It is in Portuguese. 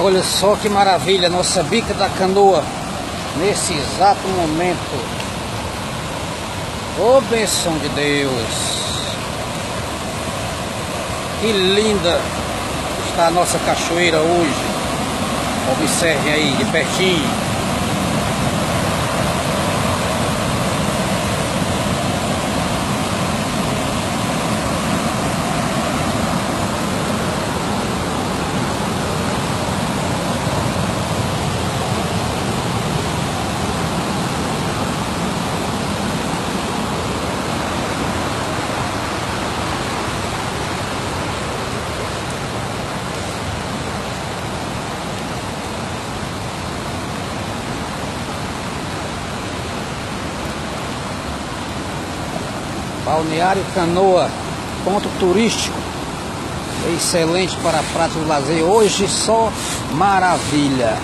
Olha só que maravilha, nossa bica da canoa nesse exato momento. Ô oh, benção de Deus! Que linda está a nossa cachoeira hoje. Observem aí de pertinho. Balneário Canoa, ponto turístico, excelente para pratos de lazer. Hoje só maravilha.